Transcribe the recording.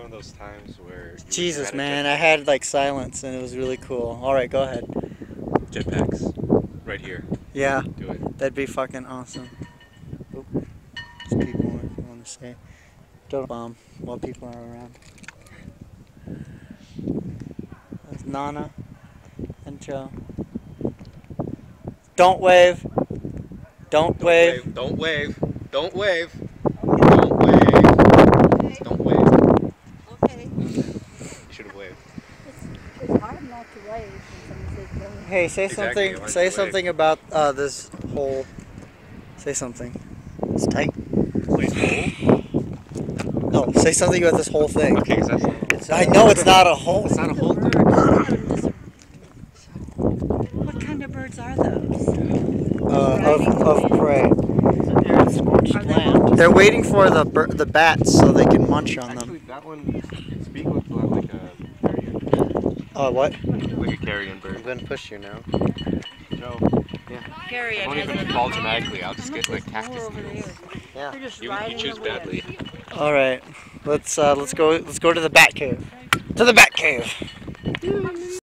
of those times where. Jesus, man. I had like silence and it was really cool. All right, go ahead. jetpacks right here. Yeah, Do it. that'd be fucking awesome. Oop. There's people if you want to say. Don't bomb while people are around. That's Nana and Joe. Don't wave. Don't, Don't wave. Don't wave. Don't wave. Don't wave. Don't wave. Okay. You should. It's hard not to wave when someone says. Hey, say Exactly, something. Say don't you something about uh, this whole. Say something. It's tight. Wait, hole? No, say something about this whole thing. Okay, 'cause that's. It's, I know it's not a hole. It's not a hole, dude. What kind of birds are those? Uh, of, of prey. They're in scorched Are they- land. They're waiting for the bir- the bats so they can munch on Actually, them. that one its beak like a carrion. Oh, what? Like a carrion I'm gonna push you now. Joe. Carry I won't even fall dramatically. I'll just get like cactus needles. Yeah. You, you choose badly. All right, let's uh, let's go let's go to the bat cave. To the bat cave.